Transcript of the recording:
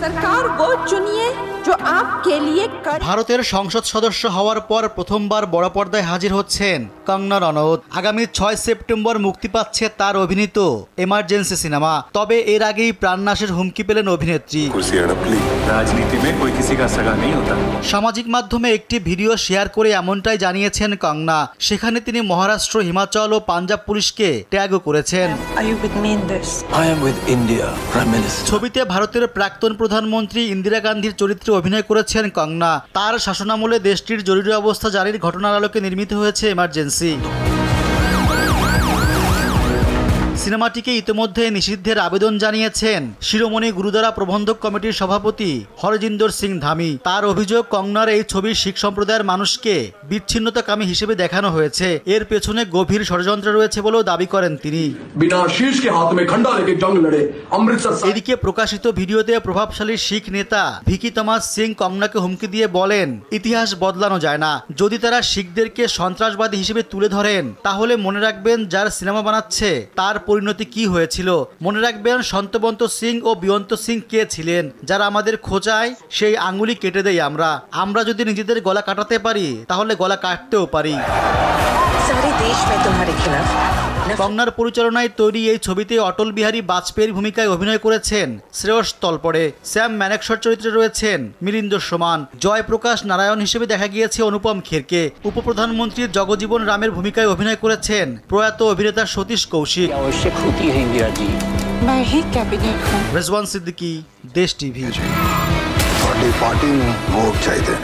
सरकार वो चुनिए जो आपके लिए कर ভারতের সংসদ সদস্য হওয়ার পর প্রথমবার বড় পর্দায় হাজির হচ্ছেন কঙ্গনা রনৌত আগামী ছয় সেপ্টেম্বর মুক্তি পাচ্ছে তার অভিনীত এমার্জেন্সি সিনেমা তবে এর আগেই প্রাণনাশের হুমকি পেলেন অভিনেত্রী कुर्सी हड़प ली राजनीति में कोई किसी का सगा नहीं होता সামাজিক মাধ্যমে একটি ভিডিও শেয়ার করে এমনটাই জানিয়েছেন কঙ্গনা সেখানে তিনি মহারাষ্ট্র হিমাচল ও পাঞ্জাব পুলিশকে ট্যাগও করেছেন Are you with me in this? I am with India, Prime Minister. ছবিতে ভারতের প্রাক্তন প্রধানমন্ত্রী ইন্দিরা গান্ধীর চরিত্রে অভিনয় করেছেন কঙ্গনা তার শাসনামলে দেশটির জরুরি অবস্থা জারির ঘটনার আলোকে নির্মিত হয়েছে এমার্জেন্সি সিনেমাটিকে ইতিমধ্যে নিষিদ্ধের আবেদন জানিয়েছেন শিরোমণি গুরুদ্বারা প্রবন্ধক কমিটির সভাপতি হরজিন্দর সিং ধামি। তার অভিযোগ কঙ্গনার এই ছবি শিখ সম্প্রদায়ের মানুষকে বিচ্ছিন্নতাকামী হিসেবে দেখানো হয়েছে। এর পেছনে গভীর ষড়যন্ত্র রয়েছে বলেও দাবি করেন তিনি। এদিকে প্রকাশিত ভিডিওতে প্রভাবশালী শিখ নেতা ভিকি তমাস সিং কঙ্গনাকে হুমকি দিয়ে বলেন ইতিহাস বদলানো যায় না। যদি তারা শিখদেরকে সন্ত্রাসবাদী হিসেবে তুলে ধরেন তাহলে মনে রাখবেন যার সিনেমা বানাচ্ছে তার পরিণতি কি হয়েছিল? মনে রাখবেন, সন্তবন্ত সিং ও বিয়ন্ত সিং কে ছিলেন? যারা আমাদের খোঁজায় সেই আঙুলি কেটে দেয় আমরা। আমরা যদি নিজেদের গলা কাটাতে পারি, তাহলে গলা কাটতেও পারি। দেশ মে তোমার কঙ্গনার পরিচালনায় তৈরি এই ছবিতে অটল বিহারী বাজপেয়ীর ভূমিকায় অভিনয় করেছেন শ্রেয়স তলপড়ে শ্যাম ম্যানেকশর চরিত্রে রয়েছেন মিলিন্দ সোমান জয়প্রকাশ নারায়ণ হিসেবে দেখা গিয়েছে অনুপম খেরকে উপপ্রধানমন্ত্রী জগজীবন রামের ভূমিকায় অভিনয় করেছেন প্রয়াত অভিনেতা সতীশ কৌশিক आवश्यक होती है इंदिरा जी मैं ही कैबिनेट हूँ Rezwan Siddiqui Desh TV party party में वोट चाहिए